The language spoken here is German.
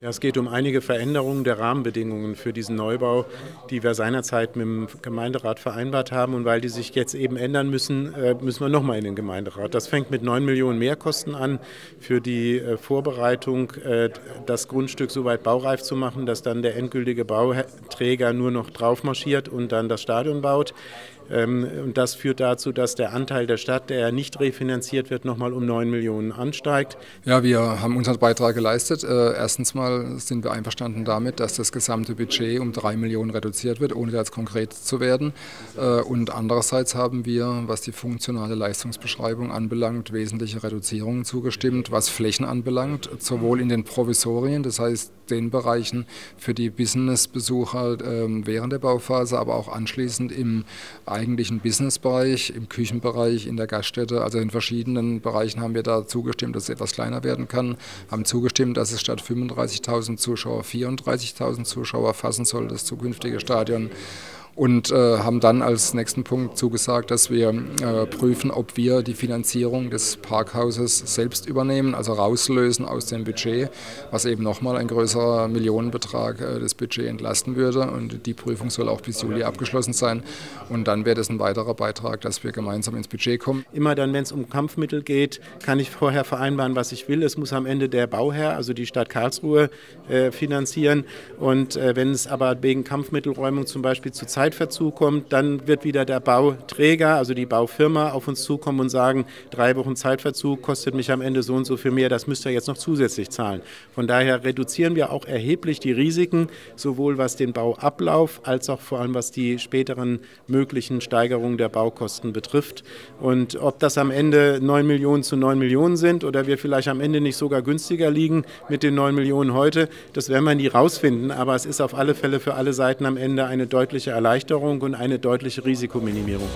Ja, es geht um einige Veränderungen der Rahmenbedingungen für diesen Neubau, die wir seinerzeit mit dem Gemeinderat vereinbart haben. Und weil die sich jetzt eben ändern müssen, äh, müssen wir nochmal in den Gemeinderat. Das fängt mit 9 Millionen Mehrkosten an für die äh, Vorbereitung, äh, das Grundstück soweit baureif zu machen, dass dann der endgültige Bauträger nur noch drauf marschiert und dann das Stadion baut. Ähm, und das führt dazu, dass der Anteil der Stadt, der nicht refinanziert wird, nochmal um 9 Millionen ansteigt. Ja, wir haben unseren Beitrag geleistet. Äh, erstens mal sind wir einverstanden damit, dass das gesamte Budget um 3 Millionen reduziert wird, ohne jetzt konkret zu werden. Äh, und andererseits haben wir, was die funktionale Leistungsbeschreibung anbelangt, wesentliche Reduzierungen zugestimmt, was Flächen anbelangt, sowohl in den Provisorien, das heißt den Bereichen für die Businessbesucher ähm, während der Bauphase, aber auch anschließend im eigentlichen Businessbereich, im Küchenbereich, in der Gaststätte, also in verschiedenen Bereichen haben wir da zugestimmt, dass es etwas kleiner werden kann, haben zugestimmt, dass es statt 35.000 Zuschauer 34.000 Zuschauer fassen soll, das zukünftige Stadion und äh, haben dann als nächsten Punkt zugesagt, dass wir äh, prüfen, ob wir die Finanzierung des Parkhauses selbst übernehmen, also rauslösen aus dem Budget, was eben nochmal ein größerer Millionenbetrag äh, des Budgets entlasten würde. Und die Prüfung soll auch bis Juli abgeschlossen sein. Und dann wäre das ein weiterer Beitrag, dass wir gemeinsam ins Budget kommen. Immer dann, wenn es um Kampfmittel geht, kann ich vorher vereinbaren, was ich will. Es muss am Ende der Bauherr, also die Stadt Karlsruhe, äh, finanzieren. Und äh, wenn es aber wegen Kampfmittelräumung zum Beispiel zu Zeit Zeitverzug kommt, dann wird wieder der Bauträger, also die Baufirma, auf uns zukommen und sagen, drei Wochen Zeitverzug kostet mich am Ende so und so viel mehr, das müsst ihr jetzt noch zusätzlich zahlen. Von daher reduzieren wir auch erheblich die Risiken, sowohl was den Bauablauf als auch vor allem was die späteren möglichen Steigerungen der Baukosten betrifft. Und ob das am Ende 9 Millionen zu 9 Millionen sind oder wir vielleicht am Ende nicht sogar günstiger liegen mit den 9 Millionen heute, das werden wir nie rausfinden. Aber es ist auf alle Fälle für alle Seiten am Ende eine deutliche Erleichterung und eine deutliche Risikominimierung.